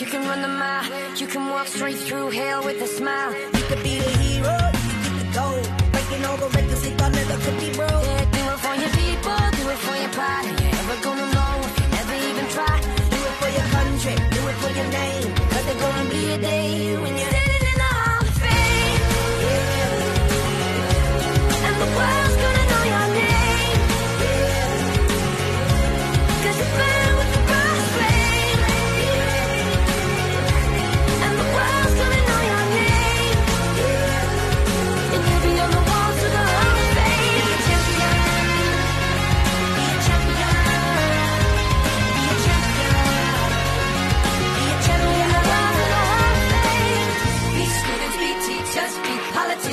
You can run the mile. You can walk straight through hell with a smile. You could be